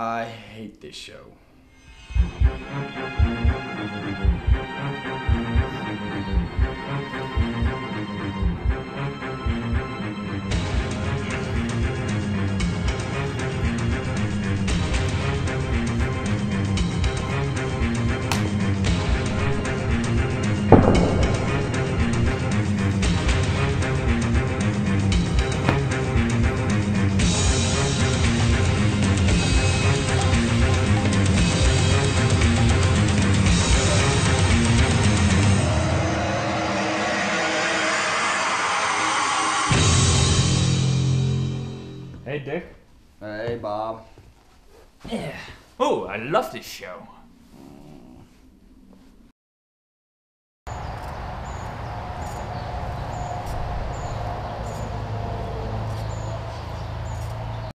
I hate this show. Hey, Dick. Hey, Bob. Yeah. Oh, I love this show.